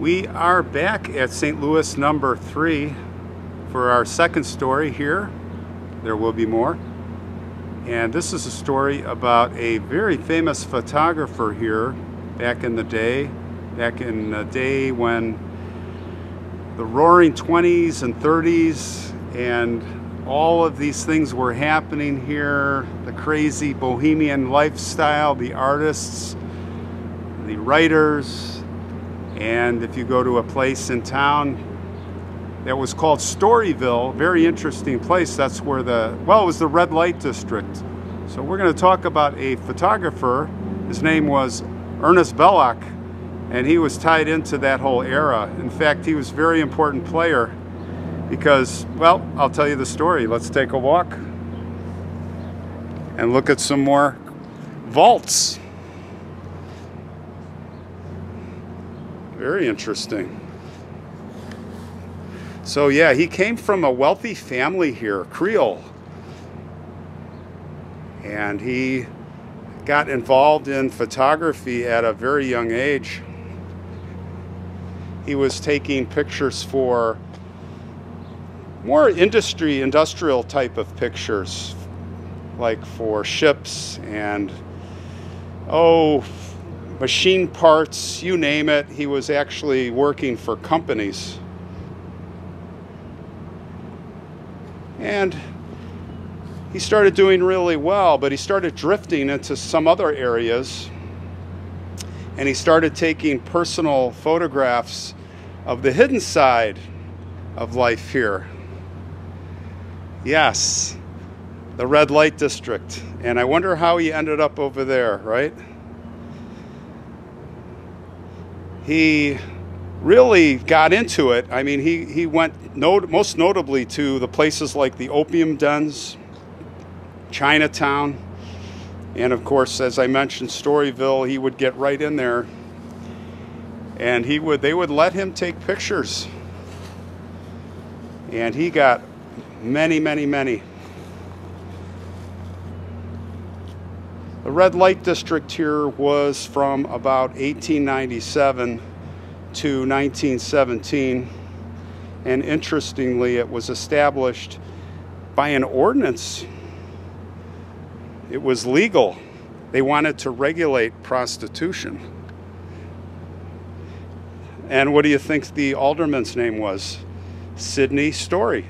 We are back at St. Louis number three for our second story here. There will be more. And this is a story about a very famous photographer here back in the day, back in the day when the roaring 20s and 30s and all of these things were happening here the crazy bohemian lifestyle, the artists, the writers, and if you go to a place in town that was called Storyville, very interesting place, that's where the, well, it was the red light district. So we're going to talk about a photographer. His name was Ernest Bellocq, and he was tied into that whole era. In fact, he was a very important player because, well, I'll tell you the story. Let's take a walk and look at some more vaults. Very interesting. So yeah, he came from a wealthy family here, Creole. And he got involved in photography at a very young age. He was taking pictures for more industry, industrial type of pictures, like for ships and, oh, machine parts, you name it. He was actually working for companies. And he started doing really well, but he started drifting into some other areas. And he started taking personal photographs of the hidden side of life here. Yes, the red light district. And I wonder how he ended up over there, right? He really got into it. I mean, he, he went not, most notably to the places like the opium dens, Chinatown, and of course, as I mentioned, Storyville. He would get right in there, and he would they would let him take pictures, and he got many, many, many. The red light district here was from about 1897 to 1917. And interestingly, it was established by an ordinance. It was legal. They wanted to regulate prostitution. And what do you think the alderman's name was? Sidney Story.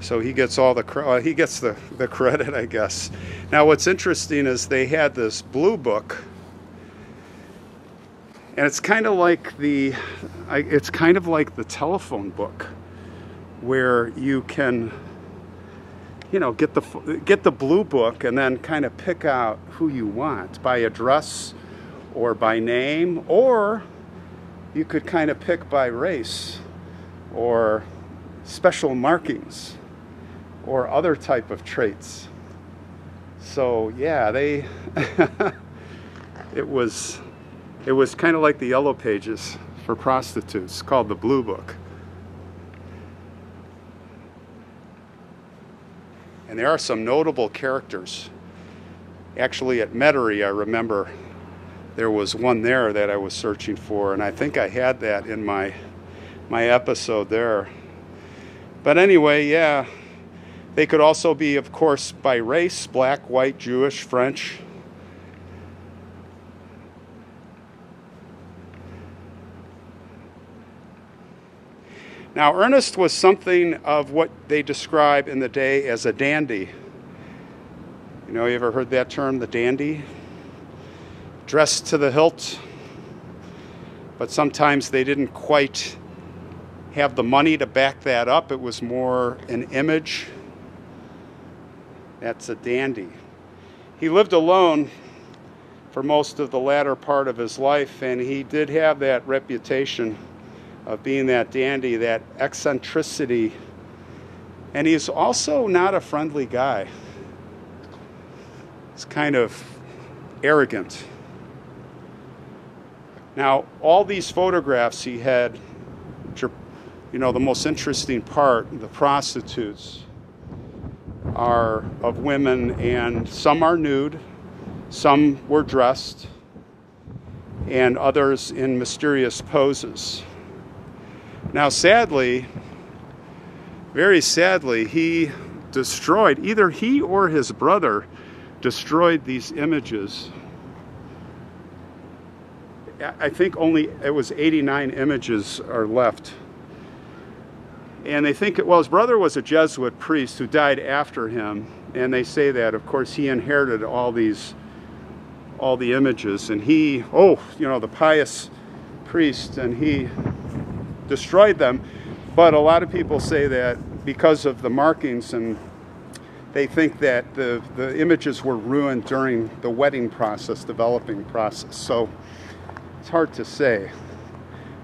So he gets all the uh, he gets the, the credit, I guess. Now, what's interesting is they had this blue book, and it's kind of like the it's kind of like the telephone book, where you can you know get the get the blue book and then kind of pick out who you want by address or by name, or you could kind of pick by race or special markings or other type of traits. So yeah, they it was it was kind of like the yellow pages for prostitutes called the blue book. And there are some notable characters. Actually at Metairie I remember there was one there that I was searching for and I think I had that in my my episode there. But anyway, yeah, they could also be, of course, by race black, white, Jewish, French. Now, Ernest was something of what they describe in the day as a dandy. You know, you ever heard that term, the dandy? Dressed to the hilt, but sometimes they didn't quite have the money to back that up. It was more an image that's a dandy. He lived alone for most of the latter part of his life, and he did have that reputation of being that dandy, that eccentricity. And he's also not a friendly guy. He's kind of arrogant. Now, all these photographs he had, you know, the most interesting part, the prostitutes, are of women, and some are nude, some were dressed. and others in mysterious poses. Now, sadly, very sadly, he destroyed, either he or his brother destroyed these images. I think only it was 89 images are left. And they think, well, his brother was a Jesuit priest who died after him. And they say that, of course, he inherited all these, all the images. And he, oh, you know, the pious priest, and he destroyed them. But a lot of people say that because of the markings and they think that the, the images were ruined during the wedding process, developing process. So it's hard to say.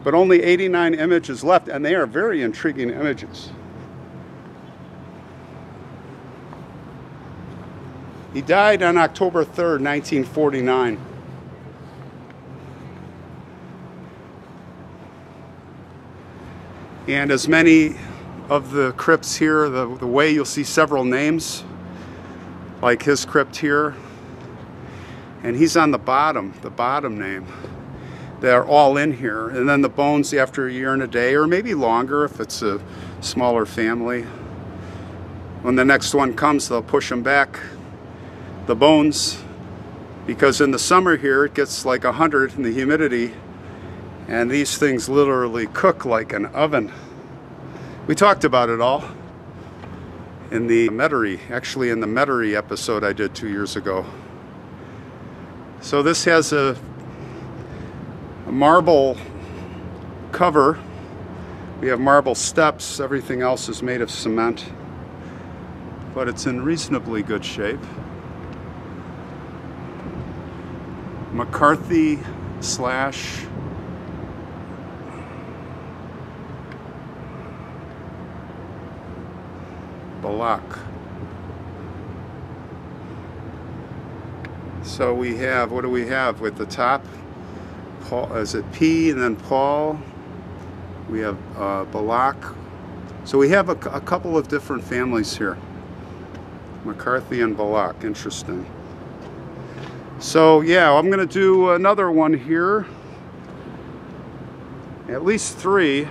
But only 89 images left, and they are very intriguing images. He died on October 3rd, 1949. And as many of the crypts here, the, the way you'll see several names, like his crypt here. And he's on the bottom, the bottom name. They're all in here. And then the bones after a year and a day, or maybe longer if it's a smaller family. When the next one comes, they'll push them back, the bones, because in the summer here it gets like 100 in the humidity, and these things literally cook like an oven. We talked about it all in the Metairie, actually in the Metairie episode I did two years ago. So this has a, a marble cover. We have marble steps. Everything else is made of cement. But it's in reasonably good shape. McCarthy slash Bellocq. So we have, what do we have with the top? Paul, is it P and then Paul? We have uh, Bellocq. So we have a, a couple of different families here. McCarthy and Bellocq, interesting. So yeah, I'm gonna do another one here. At least three.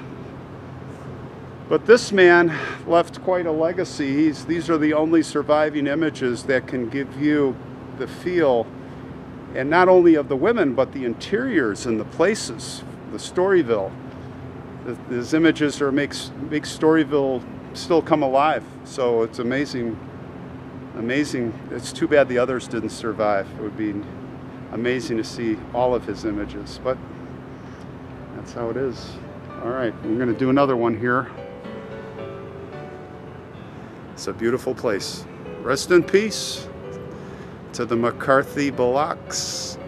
But this man left quite a legacy. He's, these are the only surviving images that can give you the feel, and not only of the women, but the interiors and the places, the Storyville. These images are makes makes Storyville still come alive. So it's amazing, amazing. It's too bad the others didn't survive. It would be amazing to see all of his images, but that's how it is. All right, we're going to do another one here. It's a beautiful place. Rest in peace to the McCarthy Bellocqs.